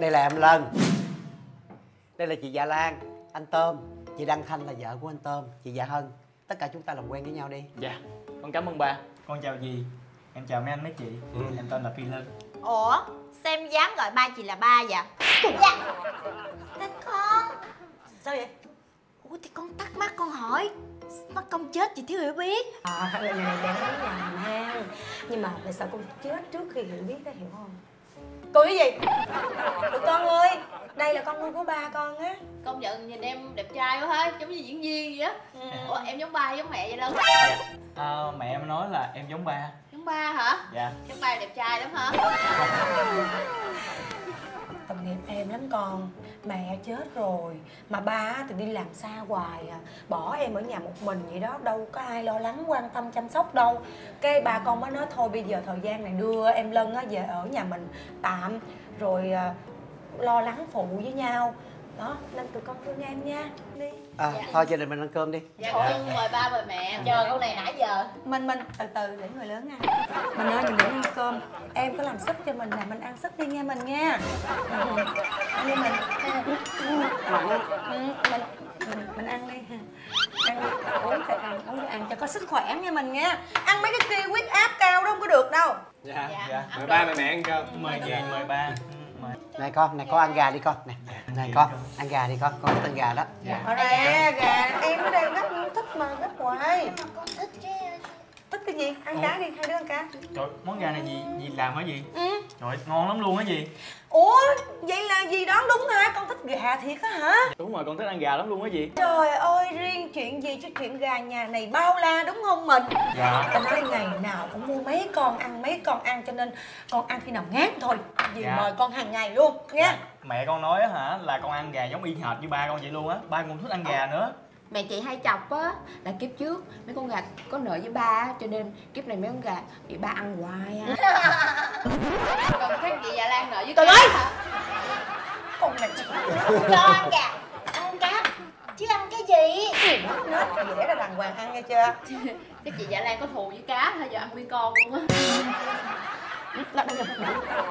đây là em lân. Đây là chị dạ lan. Anh tôm. Chị đăng thanh là vợ của anh tôm chị dạ hân. Tất cả chúng ta làm quen với nhau đi. Dạ con cảm ơn ba con chào dì. Em chào mấy anh mấy chị. Em tên là phi lân. Ủa sao em dám gọi ba chị là ba vậy? Dạ. Tên con. Sao vậy? Ủa thì con thắc mắc con hỏi. Mất công chết chị thiếu hiểu biết. À, này này bé nói nhầm ha Nhưng mà tại sao con chết trước khi hiểu biết đó hiểu không? Cô cái gì? Tụi con ơi Đây là con nuôi của ba con á. Công nhận nhìn em đẹp trai quá ha giống như diễn viên vậy á. Ủa em giống ba giống mẹ vậy đâu? À, mẹ em nói là em giống ba. Giống ba hả? Dạ. Giống ba đẹp trai lắm hả Tội nghiệp em lắm con. Mẹ chết rồi. Mà ba thì đi làm xa hoài à. Bỏ em ở nhà một mình vậy đó. Đâu có ai lo lắng quan tâm chăm sóc đâu. Cái ba con mới nói thôi bây giờ thời gian này đưa em Lân á về ở nhà mình tạm. Rồi à, lo lắng phụ với nhau. Đó nên tụi con thương em nha. Đi. À thôi gia đình mình ăn cơm đi. Dạ con mời ba mời mẹ. Chờ câu này nãy giờ. Mình mình từ từ để người lớn ăn mình ơi mình ăn cơm. Em có làm súp cho mình nè mình ăn súp đi nha mình nha. Ừ. ăn đi mình mặn ừ, mình. Mình mình ăn đi ăn đi. Uống thì ăn uống thì ăn cho có sức khỏe nha mình nha. Ăn mấy cái kia huyết áp cao đâu không có được đâu. Dạ dạ. mời ba mời mẹ ăn cơm. Mời dì mời ba. Ừ, mời này con này có ăn gà đi con. Này này con ăn gà đi con con thích ăn gà đó ở đây gà em ở đây gấp thích mà gấp hoài con thích chứ. Thích cái gì? Ăn cá đi hai đứa ăn cá. Trời món gà này gì gì làm hả gì ừ trời ngon lắm luôn á gì ủa vậy là gì đoán đúng hả con thích gà thiệt á hả? Đúng rồi con thích ăn gà lắm luôn á gì Trời ơi, riêng chuyện gì chứ chuyện gà nhà này bao la đúng không mình? dạ. Ta nói ngày nào cũng mua mấy con ăn, mấy con ăn cho nên con ăn khi nào ngán thôi. Dì Dạ. mời con hàng ngày luôn nha. Mẹ con nói hả là con ăn gà giống y hệt như ba con vậy luôn á. Ba con thích ăn gà nữa mẹ chị hay chọc á là kiếp trước mấy con gà có nợ với ba á, cho nên kiếp này mấy con gà bị ba ăn hoài á còn khác chị dạ lan nợ với cá ơi! Con này chị cho ăn gà ăn cá chứ ăn cái gì dễ ra đàng hoàng ăn nghe chưa? chắc chị dạ lan có thù với cá hay giờ ăn nguyên con luôn á.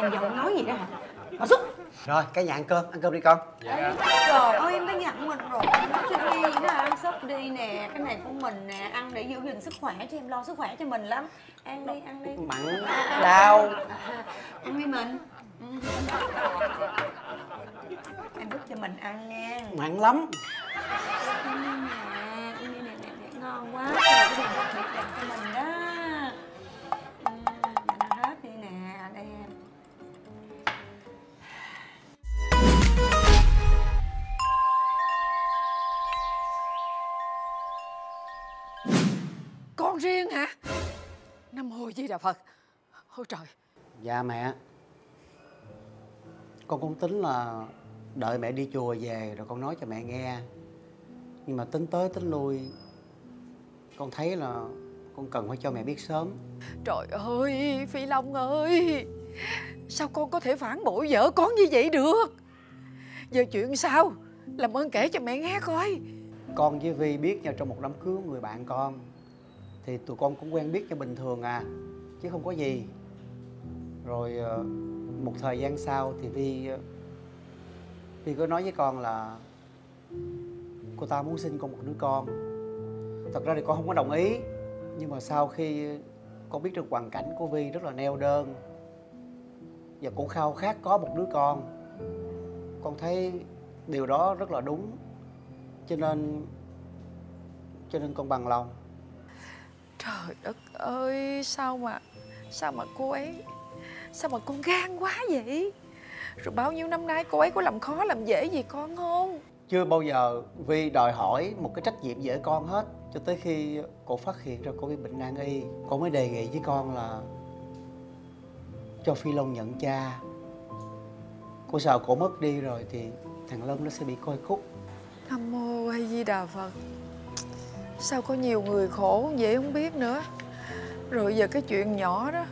Em giờ không nói gì đó hả? Mà xúc rồi cái nhà ăn cơm ăn cơm đi con. Trời ơi em đã dặn mình rồi Chứ đi nó ăn súp đi nè Cái này của mình nè Ăn để giữ gìn sức khỏe cho em lo sức khỏe cho mình lắm. Ăn đi, ăn đi. Mặn đau. À, ăn đi mình. Ừ. em đút cho mình ăn nha. Mặn lắm. Ăn đi nè ăn đi nè ngon quá. Cái này đặc biệt dành cho mình đó riêng hả? Nam Mô Di Đà Phật. Ôi trời. Dạ mẹ. Con cũng tính là đợi mẹ đi chùa về rồi con nói cho mẹ nghe. Nhưng mà tính tới tính lui con thấy là con cần phải cho mẹ biết sớm. Trời ơi Phi Long ơi. Sao con có thể phản bội vợ con như vậy được? Giờ chuyện sao? Làm ơn kể cho mẹ nghe coi. Con với vi biết nhau trong một đám cưới của người bạn con thì tụi con cũng quen biết cho bình thường à chứ không có gì. Rồi ờ, một thời gian sau thì vi ờ, vi có nói với con là cô ta muốn sinh con một đứa con. Thật ra thì con không có đồng ý, nhưng mà sau khi con biết được hoàn cảnh của vi rất là neo đơn và cũng khao khát có một đứa con con thấy điều đó rất là đúng. Cho nên cho nên con bằng lòng. Trời đất ơi Sao mà Sao mà cô ấy Sao mà con gan quá vậy? Rồi bao nhiêu năm nay cô ấy có làm khó làm dễ gì con không? Chưa bao giờ vi đòi hỏi một cái trách nhiệm về con hết cho tới khi cô phát hiện ra cô bị bệnh nan y. Cô mới đề nghị với con là cho phi long nhận cha. Cô sợ cổ mất đi rồi thì thằng lân nó sẽ bị coi khúc. Nam Mô A Di Đà Phật Sao có nhiều người khổ vậy không biết nữa. Rồi giờ cái chuyện nhỏ đó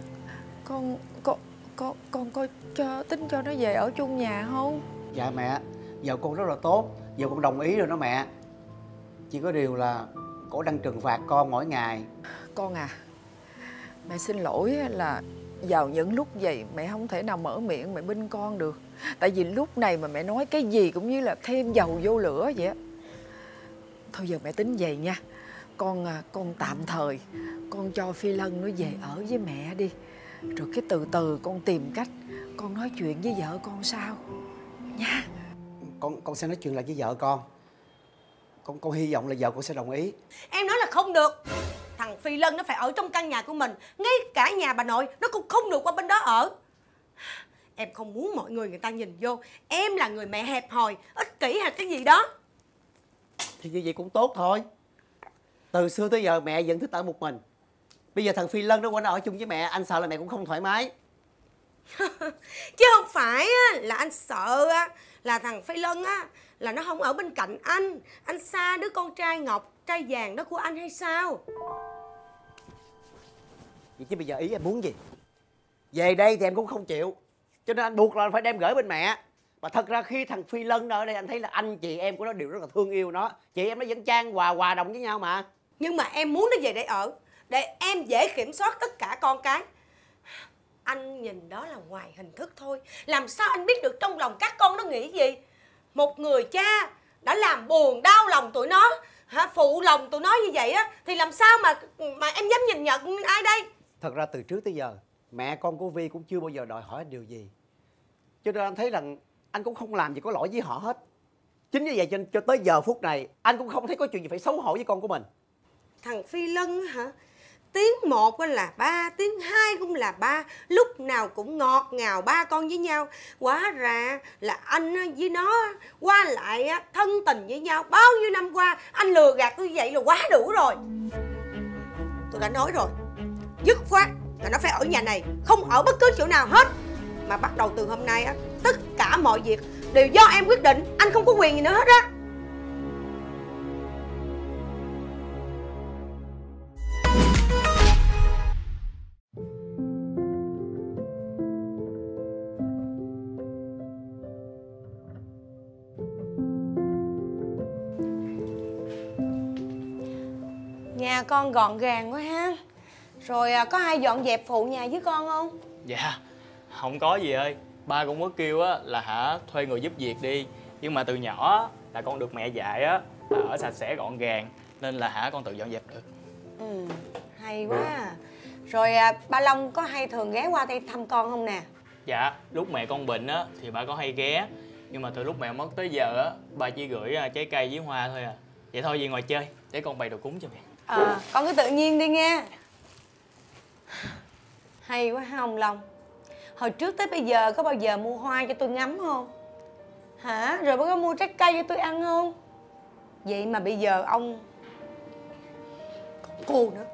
Con con con con có cho tính cho nó về ở chung nhà không? Dạ mẹ vợ con rất là tốt vợ con đồng ý rồi đó mẹ. Chỉ có điều là cổ đang trừng phạt con mỗi ngày. Con à Mẹ xin lỗi là vào những lúc vậy mẹ không thể nào mở miệng mẹ binh con được. Tại vì lúc này mà mẹ nói cái gì cũng như là thêm dầu vô lửa vậy á thôi giờ mẹ tính vậy nha. Con à, con tạm thời. Con cho phi lân nó về ở với mẹ đi. Rồi cái từ từ con tìm cách. Con nói chuyện với vợ con sao? Nha. Con con sẽ nói chuyện lại với vợ con. Con con hy vọng là vợ con sẽ đồng ý. Em nói là không được. Thằng Phi Lân nó phải ở trong căn nhà của mình. Ngay cả nhà bà nội nó cũng không được qua bên đó ở. Em không muốn mọi người người ta nhìn vô. Em là người mẹ hẹp hòi Ích kỷ hay cái gì đó thì như vậy cũng tốt thôi. Từ xưa tới giờ mẹ vẫn thích ở một mình. Bây giờ thằng phi lân nó qua nó ở chung với mẹ anh sợ là mẹ cũng không thoải mái. Chứ không phải á, là anh sợ á, là thằng Phi Lân á Là nó không ở bên cạnh anh. Anh xa đứa con trai ngọc Trai vàng đó của anh hay sao? Vậy chứ bây giờ ý em muốn gì? Về đây thì em cũng không chịu cho nên anh buộc là phải đem gửi bên mẹ mà thật ra khi thằng phi lân nó ở đây anh thấy là anh chị em của nó đều rất là thương yêu nó. Chị em nó vẫn trang hòa hòa đồng với nhau mà. Nhưng mà em muốn nó về đây ở Để em dễ kiểm soát tất cả con cái. Anh nhìn đó là ngoài hình thức thôi. Làm sao anh biết được trong lòng các con nó nghĩ gì? Một người cha đã làm buồn đau lòng tụi nó hả Phụ lòng tụi nó như vậy á Thì làm sao mà mà em dám nhìn nhận ai đây? Thật ra từ trước tới giờ mẹ con của vi cũng chưa bao giờ đòi hỏi điều gì. Cho nên anh thấy rằng anh cũng không làm gì có lỗi với họ hết. Chính vì vậy cho, cho tới giờ phút này anh cũng không thấy có chuyện gì phải xấu hổ với con của mình. Thằng Phi Lân hả? Tiếng một là ba, tiếng hai cũng là ba. Lúc nào cũng ngọt ngào ba con với nhau. Quá ra là anh với nó qua lại thân tình với nhau. Bao nhiêu năm qua anh lừa gạt tôi vậy là quá đủ rồi. Tôi đã nói rồi. Dứt khoát là nó phải ở nhà này Không ở bất cứ chỗ nào hết. Mà bắt đầu từ hôm nay á Tất cả mọi việc đều do em quyết định. Anh không có quyền gì nữa hết á. Nhà con gọn gàng quá ha. Rồi à, có ai dọn dẹp phụ nhà với con không? Dạ Không có gì ơi Ba cũng có kêu á là hả thuê người giúp việc đi. Nhưng mà từ nhỏ á, là con được mẹ dạy á là ở sạch sẽ gọn gàng Nên là hả con tự dọn dẹp được. Ừ, hay quá à. Rồi à, ba Long có hay thường ghé qua đây thăm con không nè? Dạ lúc mẹ con bệnh á thì ba có hay ghé. Nhưng mà từ lúc mẹ mất tới giờ á Ba chỉ gửi à, trái cây với hoa thôi à. Vậy thôi về ngoài chơi để con bày đồ cúng cho mẹ. Ờ, con cứ tự nhiên đi nghe. Hay quá ha ông Long Hồi trước tới bây giờ có bao giờ mua hoa cho tôi ngắm không? Hả? Rồi có mua trái cây cho tôi ăn không? Vậy mà bây giờ ông Còn cô nữa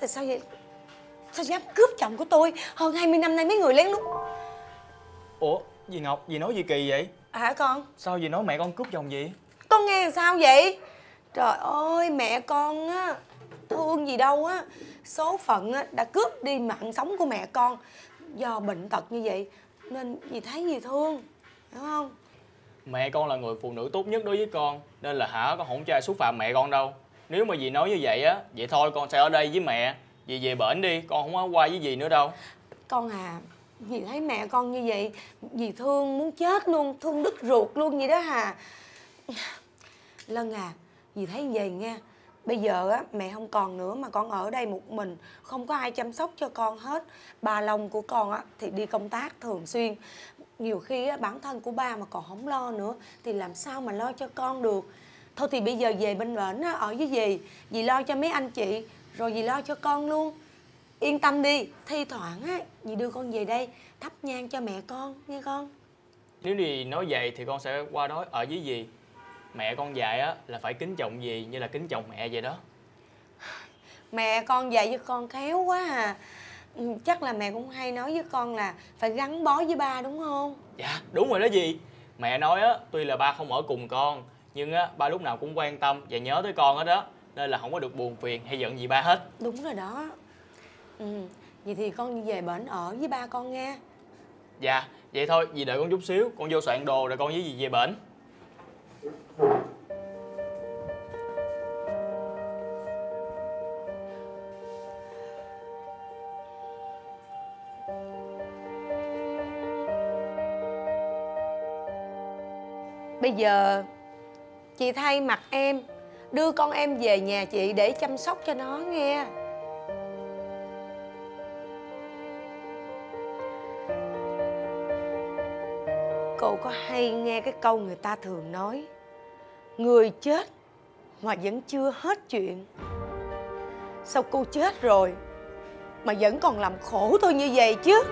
Tại sao vậy? Sao dám cướp chồng của tôi Hơn 20 năm nay mấy người lén lút Ủa dì Ngọc dì nói gì kỳ vậy Hả con? Sao dì nói mẹ con cướp chồng gì Con nghe làm sao vậy? Trời ơi mẹ con á Thương gì đâu á Số phận á đã cướp đi mạng sống của mẹ con Do bệnh tật như vậy Nên dì thấy dì thương Hiểu không? Mẹ con là người phụ nữ tốt nhất đối với con Nên là hả con không cho ai xúc phạm mẹ con đâu. Nếu mà dì nói như vậy á Vậy thôi con sẽ ở đây với mẹ. Dì về bển đi con không có qua với dì nữa đâu. Con à Dì thấy mẹ con như vậy Dì thương muốn chết luôn Thương đứt ruột luôn vậy đó hà. Lân à Dì thấy vậy nha Bây giờ á, mẹ không còn nữa mà con ở đây một mình, Không có ai chăm sóc cho con hết. Bà Long của con á, thì đi công tác thường xuyên. Nhiều khi á, bản thân của ba mà còn không lo nữa, Thì làm sao mà lo cho con được? Thôi thì bây giờ về bên bển á, ở với dì. Dì lo cho mấy anh chị, Rồi dì lo cho con luôn. Yên tâm đi, Thi thoảng á, dì đưa con về đây, Thắp nhang cho mẹ con, nghe con. Nếu dì nói vậy thì con sẽ qua đó ở với dì. Mẹ con dạy á là phải kính trọng dì như là kính trọng mẹ vậy đó? Mẹ con dạy cho con khéo quá à. Ừ, Chắc là mẹ cũng hay nói với con là Phải gắn bó với ba đúng không? Dạ đúng rồi đó dì. Mẹ nói á tuy là ba không ở cùng con Nhưng á ba lúc nào cũng quan tâm và nhớ tới con hết đó Nên là không có được buồn phiền hay giận gì ba hết. Đúng rồi đó. Ừ, Vậy thì con đi về bển ở với ba con nghe Dạ vậy thôi dì đợi con chút xíu Con vô soạn đồ rồi con với dì về bển Bây giờ chị thay mặt em, đưa con em về nhà chị để chăm sóc cho nó nghe. Cậu có hay nghe cái câu người ta thường nói Người chết mà vẫn chưa hết chuyện. Sao cô chết rồi Mà vẫn còn làm khổ tôi như vậy chứ?